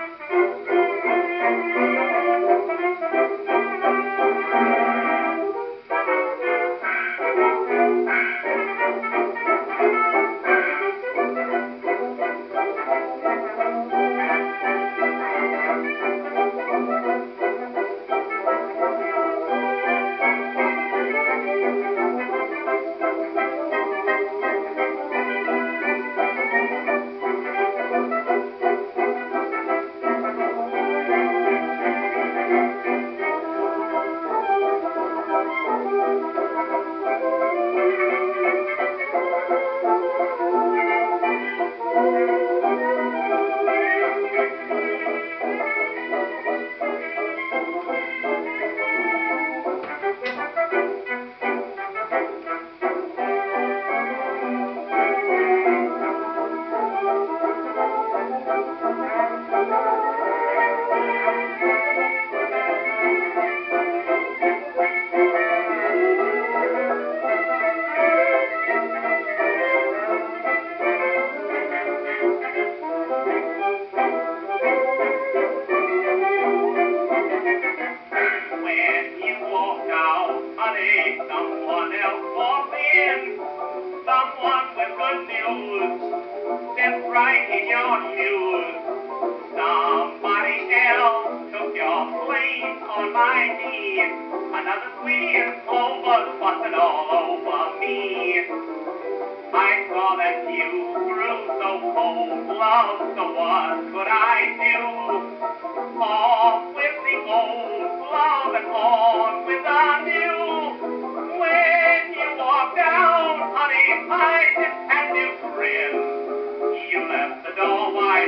Thank you. will walk in. Someone with good news. Step right in your shoes. Somebody else took your place on my knees. Another squeeze over, busted all over me. I saw that you grew so cold, love, so what could I do? Off with the old love and on with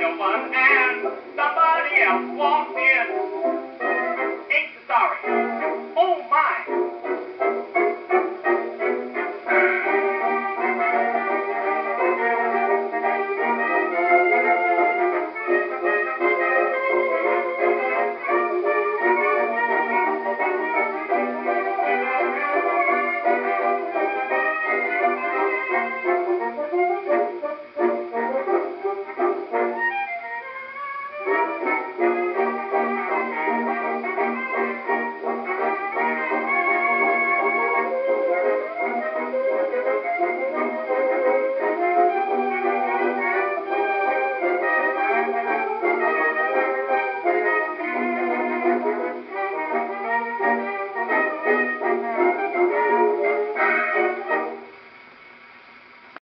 of one hand. Somebody else walked in.